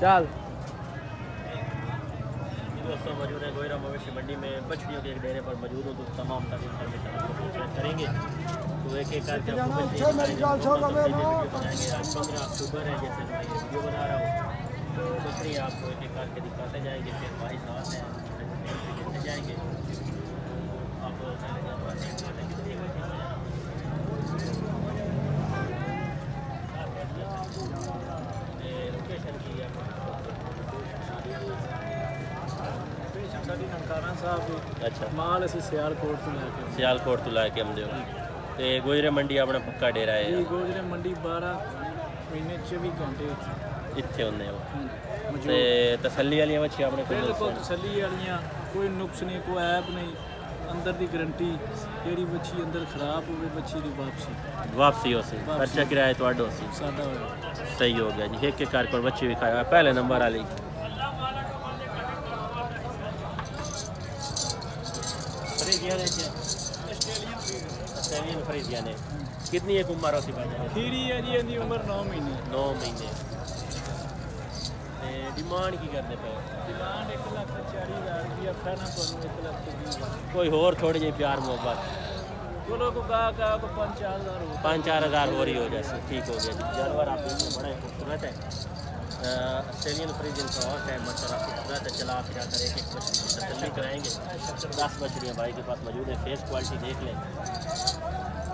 चल। दोस्तों मौजूद है गोयरा मवेशी मंडी में। बछड़ियों के एक डेरे पर मौजूद हो तो तमाम तक इन्फॉर्मेशन आपको शेयर करेंगे। तो एक एक करके तो आज पंद्रह अक्टूबर है जैसे मैं ये वीडियो बना रहा हूँ। तो बछड़ी आपको एक एक करके दिखाते जाएँगे फिर भाई हैं जाएँगे। ਸਾਹਿਬ। ਅੱਛਾ। ਮਾਲ ਅਸੀਂ ਸਿਆਲਕੋਟ ਤੋਂ ਲੈ ਕੇ ਸਿਆਲਕੋਟ ਤੋਂ ਲੈ ਕੇ ਆਉਂਦੇ ਹੋ। ਤੇ ਗੋਜਰੇ ਮੰਡੀ ਆਪਣਾ ਪੱਕਾ ਡੇਰਾ ਹਾਂ। ਇਹ ਗੋਜਰੇ ਮੰਡੀ 12 ਮਹੀਨੇ 24 ਘੰਟੇ ਇੱਥੇ। ਹੁੰਦੇ ਹੋ। ਤੇ ਤਸੱਲੀ ਵਾਲੀਆਂ ਮੱਛੀਆਂ ਆਪਣੇ ਕੋਲ ਬਿਲਕੁਲ ਤਸੱਲੀ ਵਾਲੀਆਂ ਕੋਈ ਨੁਕਸ ਨਹੀਂ ਕੋਈ ਐਬ ਨਹੀਂ। ਅੰਦਰ ਦੀ ਗਰੰਟੀ ਜਿਹੜੀ ਬੱਚੀ ਅੰਦਰ ਖਰਾਬ ਹੋਵੇ ਬੱਚੀ ਦੀ ਵਾਪਸੀ। ਵਾਪਸੀ ਹੋ ਸੀ। ਖਰਚਾ ਕਿਰਾਇਆ ਤੁਹਾਡਾ ਹੋ ਸੀ ਸਾਡਾ ਸਹੀ ਹੋ ਗਿਆ ਜੀ। ਇੱਕ ਇੱਕ ਕਰਕੇ ਬੱਚੇ ਵੀ ਖਾਇਆ ਪਹਿਲੇ ਨੰਬਰ ਵਾਲੀ। ऑस्ट्रेलियन है है कितनी एक उम्र होती भाई खीरी है जी इनकी उम्र नौ महीने। नौ महीने। डिमांड की करने पे? डिमांड एक लाख चाली हज़ार रुपया अच्छा फैना तो लाख कोई और थोड़ी जी प्यार मोहब्बत? चलो को गा गा को तो पाँच चार हज़ार पाँच चार हो रही हो जैसे ठीक हो गया जानवर आप बड़े खूबसूरत है। ऑस्ट्रेलियन फ्रीजन क्रॉस है माशाल्लाह खूबसूरत है चला, फिरा कर एक एक तसल्ली कराएँगे। दस बछड़ियाँ भाई के पास मौजूद है फेस क्वालिटी देख लें।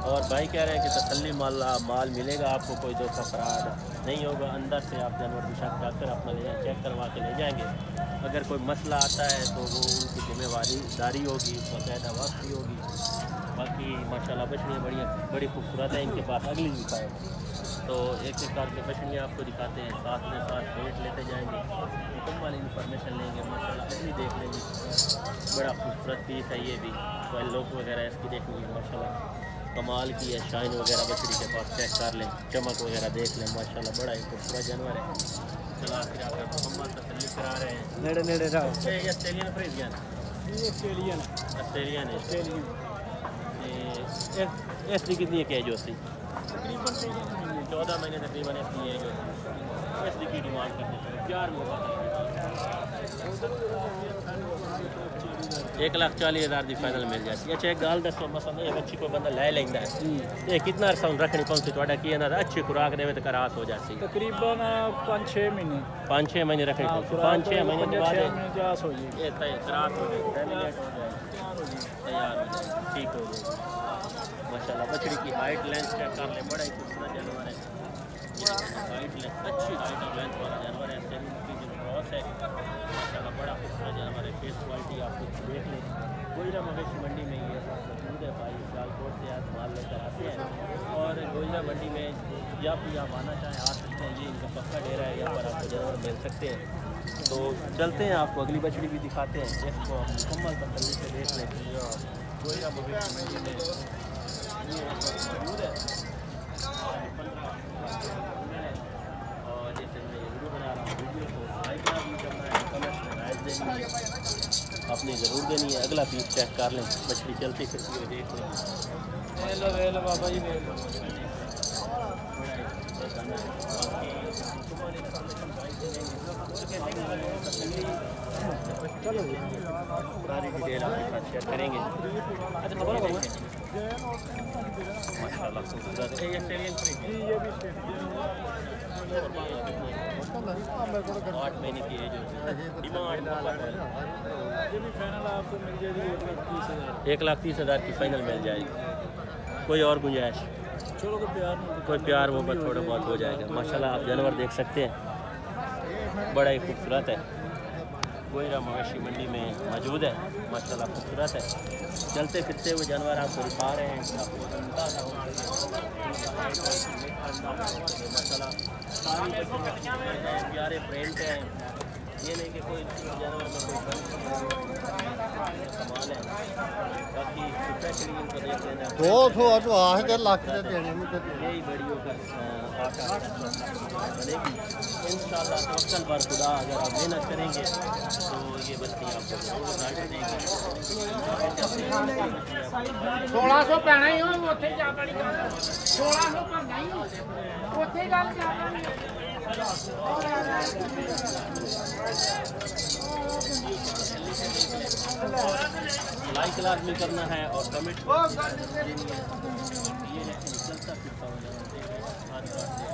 और भाई कह रहे हैं कि तसली माल माल मिलेगा, आपको कोई धोखा फराड नहीं होगा। अंदर से आप जानवर की शक कर अपना ले चेक करवा के ले जाएँगे। अगर कोई मसला आता है तो वो उनकी जिम्मेवारी, दारी होगी, बाकायदा वक्त भी होगी। बाकी, माशाल्लाह, बछड़ियाँ बड़ी बड़ी खूबसूरत हैं, इनके पास अगली भी पाए तो एक एक कारपोरेशन में आपको दिखाते हैं। साथ में साथ रेट लेते जाएँगे। मुकम्मल इन्फॉर्मेशन लेंगे। माशा भी देख लेंगे। बड़ा खूबसूरत पीस है ये भी। तो कोई लोक वगैरह इसकी देखेंगे माशा कमाल की है। शाइन वगैरह बकरी के पास चेक कर लें। चमक वगैरह देख लें। माशा बड़ा ही खूबसूरत जानवर है। चला मोहम्मद करा रहे हैं। ऑस्ट्रेलियन ऑस्ट्रेलियन ऑस्ट्रेलियन है? ऑस्ट्रेलियन चौदह महीने तकरीबन एस डी ए जो है एस डी की डिमांड करते हैं। प्यार मुकाम एक लाख चालीस हज़ार की फाइनल मिल जाती है। अच्छा एक गाल दसो मसा एक अच्छी कोई बंद लै लेंदा है। हम्म। ये कितना अरसा हूँ रखनी पौंदी थोड़ा की ना अच्छी खुराक देवे तो करात हो जाती तकरीबन पाँच छः महीने। पाँच छः महीने रखनी हाँ, पौंदी। पाँच छः महीने के बाद ये तो रात हो जाए तैयार हो जाए ठीक हो जाए माशाल्लाह बछड़ी की हाइट लेंथ चेक कर ले। बड़ा ही खूबसूरत जानवर अच्छी वाला जानवर है है बड़ा जानवर है क्वालिटी देख गोजरा मवेशी मंडी में ये मौजूद है भाई से माल लेकर आते हैं और गोजरा मंडी में भी आप आना चाहें आ सकते हैं पक्का डेरा है यहाँ पर आपको जानवर सकते हैं तो चलते हैं आपको अगली बछड़ी भी दिखाते हैं इसको आप मुकम्मल तसल्ली से देख लें गोजरा मवेशी मंडी में मौजूद है और जैसे मैं ये वीडियो बना रहा हूँ वीडियो को लाइक भी करना है कमेंट में राय देनी है आपने ज़रूर देनी है। अगला पीस चेक कर लें। मछली चलती फिर देख लें। बाबा जी सारी डिटेल आपके साथ शेयर करेंगे खूबसूरत। है ये ये भी आठ महीने की एज एक लाख तीस हज़ार की फाइनल मिल जाएगी। कोई और गुंजाइश? चलो प्यार कोई प्यार मोहब्बत थोड़ा बहुत हो जाएगा। माशाल्लाह आप जानवर देख सकते हैं। बड़ा ही खूबसूरत है। गोयरा मवेशी मंडी में मौजूद है। माशाल्लाह खूबसूरत है। चलते फिरते हुए जानवर आपको दिखा रहे हैं। माशाल्लाह हैं, प्यारे ब्रांड हैं ये नहीं कि कोई जानवर में कोई कमाल है बाकी स्पेशली इनको देख लेना दो सौ तो आह के लाख के देने में तो यही बड़ियों का हाँ, आटा बनेगी। इन शौकल पर खुदा, अगर आप मेहनत करेंगे तो ये बच्चे आपको देंगे। 1600 ਪੈਣਾ ਹੀ ਉਹ ਉੱਥੇ ਜਾ ਪੜੀ 1600 ਭਰਨਾ ਹੀ ਉੱਥੇ ਗੱਲ ਕਰ लाइक लाजमी करना है और कमेंट ये है चलता फिरता हो जाना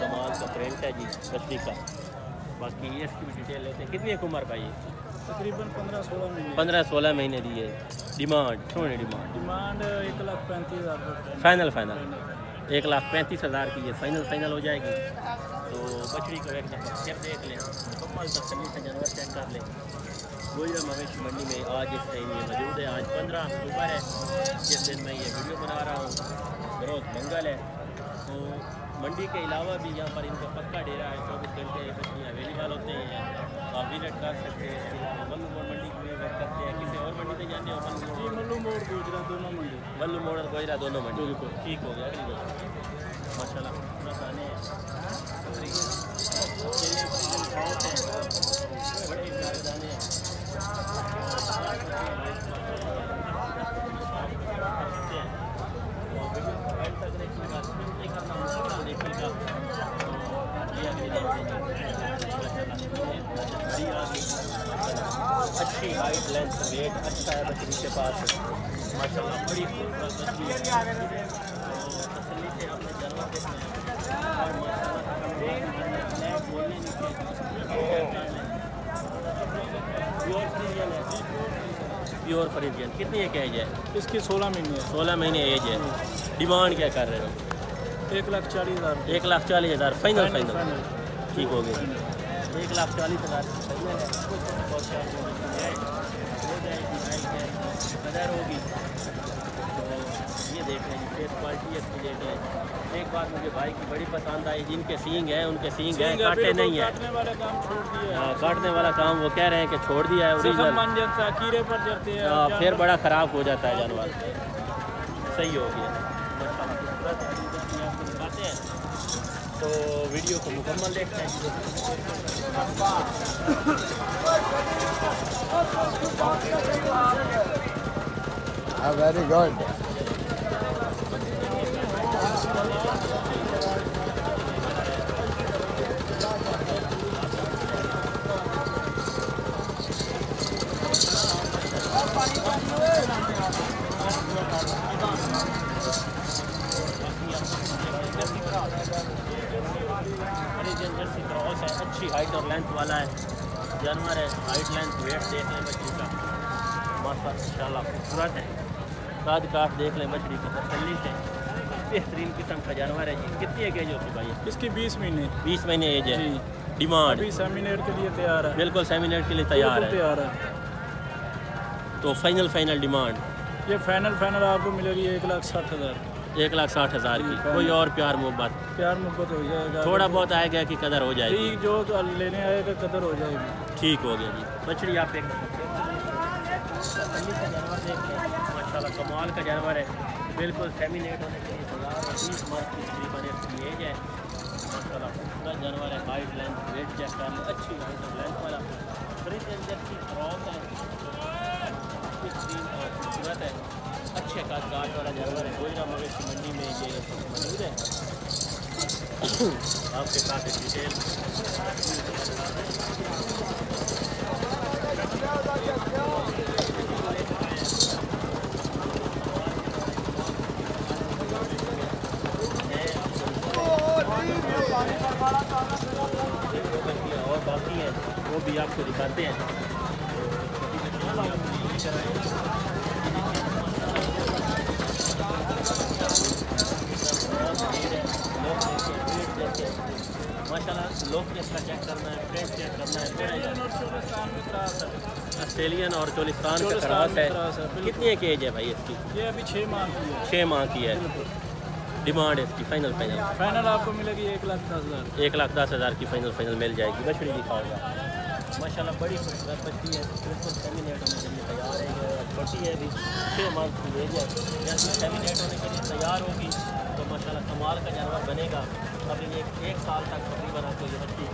कमाल का प्रिंट है जी बस्ती का। बाकी ये इसकी भी डिटेल लेते हैं। कितनी है उम्र भाई तकरीबन पंद्रह सोलह महीने। पंद्रह सोलह महीने दी है। डिमांड सोने डिमांड डिमांड एक लाख पैंतीस हज़ार फाइनल फाइनल एक लाख पैंतीस हज़ार की ये फाइनल फाइनल हो जाएगी। तो बछड़ी को एक दफ़ा फिर देख लें। मुकम्मल तसली से जानवर चेक कर लें। गोजरा मवेशी मंडी में आज इस टाइम ये मौजूद है। आज पंद्रह अक्टूबर है। जिस दिन मैं ये वीडियो बना रहा हूँ रोज़ मंगल है। तो मंडी के अलावा भी यहाँ पर इनका पक्का डेरा है चौबीस घंटे बछड़ियाँ अवेलेबल होते हैं आप विज़िट कर सकते हैं मल्लू मोड़ मंडी की विज़िट करते हैं। किसी और मंडी में जाते हो मल्लू मोड़ मल्लू मोड़ गुजरा दोनों मंडी। मल्लू मोड़ और गोजरा दोनों मंडी। बिल्कुल। ठीक हो गया बार। माशाल्लाह पूरा खाने है। बड़े दाने हैं। वेट अच्छा है बकरी के पास। माशाल्लाह बड़ी खूबसूरत बकरी तसल्ली से आपने जानवर देखना और माशाल्लाह बोलने प्योर फ्रीजियन कितनी एक एज है? इसकी सोलह महीने सोलह महीने एज है। डिमांड क्या कर रहे हो? एक लाख चालीस हज़ार। एक लाख चालीस हज़ार। फाइनल फाइनल फाइनल ठीक हो गए एक लाख चालीस हज़ार की फाइनल है बहुत चार जो बच्ची है हो जाएगी हाइट है कदर होगी। तो ये देख लें फेस क्वालिटी अच्छी देख। लें एक बात मुझे भाई की बड़ी पसंद आई जिनके सींग है उनके सींग है काटे नहीं है। काटने वाले काम छोड़ दिए हाँ, काटने वाला काम वो कह रहे हैं कि छोड़ दिया है ओरिजिनल कीड़े पर जरते हैं हाँ, फिर बड़ा ख़राब हो जाता है जानवर। सही हो गया। है, हैं तो वीडियो को मुकम्मल देखते हैं। हरिजन जर्सी क्रॉस अच्छी हाइट और लेंथ वाला है। जानवर है हाइट लेंथ वेट देख लें बच्ची का। माशा इंशाल्लाह खूबसूरत है। काद काट देख लें मछली को तसल्ली से। बेहतरीन किस्म का जानवर है जी। कितनी एक एज होती भाई इसकी बीस महीने। बीस महीने एज है। डिमांड सेमिनेट के लिए तैयार है। बिल्कुल सेमिनेट के लिए तैयार है। तैयार है। तो फाइनल फाइनल डिमांड ये फाइनल फाइनल आपको मिलेगी एक लाख साठ हज़ार की। एक लाख साठ हज़ार की। कोई और प्यार मोहब्बत? प्यार मोहब्बत हो जाएगा। थोड़ा बहुत आएगा कि कदर हो जाएगी। जी जो तो लेने आएगा कदर हो जाएगी। ठीक हो गया जी। मछली आप देख लें। माशाल्लाह कमाल का जानवर है। बिल्कुल सेमिनेट होने के लिए तैयार है। बीस मार्च की तकरीबन इसकी एज है। माशाल्लाह, खूबसूरत जानवर है। हाइट लेंथ वेट चेक कर लें अच्छी हाइट और लेंथ वाला। फ्रिज इंजेक्शन क्रॉस है। बेहतरीन और खूबसूरत है। अच्छे काटगाट वाला जानवर है। गोजरा मवेशी मंडी में ये मौजूद है। आपके साथ डिटेल और बाकी है वो भी आपको दिखाते हैं लोग चेक करना है प्रिंट चेक करना है ऑस्ट्रेलियन और चोलिस्तान का क्रॉस है। कितनी एक एज है भाई इसकी? ये अभी छः माह की है। छः माह की है। डिमांड इसकी फाइनल फाइनल फाइनल आपको मिलेगी एक लाख दस हज़ार। एक लाख दस हज़ार की फाइनल फाइनल मिल जाएगी। बछड़ी दिखाऊँगा। माशाल्लाह बड़ी खूबसूरत बच्ची है। बिल्कुल सेमिनेट होने के लिए तैयार है। छोटी है अभी। छः मंथ की एज है। जैसे सेमिनेट होने के लिए तैयार होगी। माशाल्लाह कमाल का जानवर बनेगा। अभी एक एक साल तक तकरीबन आपको ये बच्ची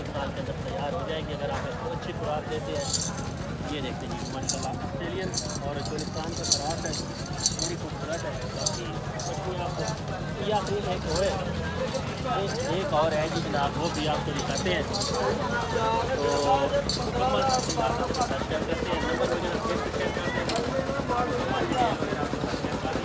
एक साल के अंदर तैयार हो जाएगी अगर आप इसको अच्छी खुराक देते हैं। ये देखते हैं माशाल्लाह। ऑस्ट्रेलियन और अफ़गानिस्तान का खराब है बड़ी खूबसूरत है। बाकी बच्चे आपको या फिर एक होए। एक, और है जी जनाब वो भी आपको दिखाते हैं। तो मुकम्मल करते हैं। नंबर वगैरह फिर से शेयर कर देंगे मुकम्मल डिटेल वगैरह आपको शेयर कर दी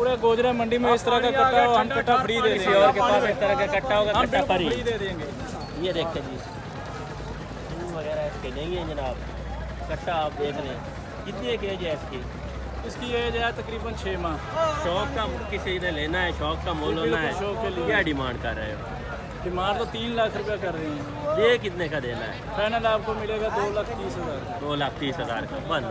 पूरे गोजरा मंडी में इस तरह का कट्टा हो, हम कट्टा फ्री दे देंगे। और के पास इस तरह का कट्टा होगा कट्टा फ्री दे देंगे। ये देखें जी। वगैरह इसके नहीं है जनाब। कट्टा आप देख लें। कितनी एक एज है इसकी? इसकी एज है तकरीबन छः माह। शौक का किसी ने लेना है शौक का मोल होना है। शौक के लिए। क्या डिमांड कर रहे हो? डिमांड तो तीन लाख रुपया कर रहे हैं। ये कितने का देना है? फाइनल आपको मिलेगा दो लाख तीस हज़ार। दो लाख तीस हज़ार का। बंद।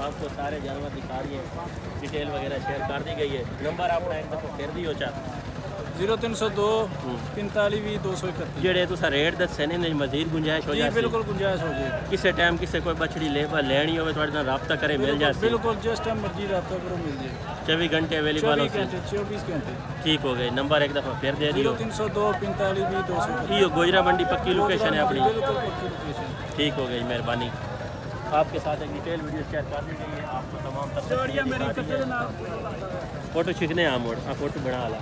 आपको सारे जानवर दिखा रही है डिटेल वगैरह शेयर कर दी गई है। नंबर अपना एक दफ़ा फिर दियो चाह ज़ीरो तीन सौ दो पैंतालीस भी दो सौ इकतीस। जेड़े तुसा रेट दसे ने नहीं मजीद गुंजाइश हो जी जाती। बिल्कुल गुंजाइश हो जाएगी। किसी टाइम किसी कोई बछड़ी ले लेनी हो थोड़े रबता करे मिल जाती। बिल्कुल जिस टाइम मर्ज़ी रहा करो मिल जाएगी। चौबीस घंटे अवेलेबल हो चौबीस घंटे। ठीक हो गए। नंबर एक दफ़ा फिर दे दियो। तीन सौ दो पैंतालीस भी दो सौ यो गोजरा मंडी पक्की लोकेशन है अपनी। ठीक हो गई मेहरबानी। आपके साथ एक डिटेल वीडियो शेयर कर दी गई है आपको तमाम फ़ोटो खींचने आम मोड़ फ़ोटो बना ला।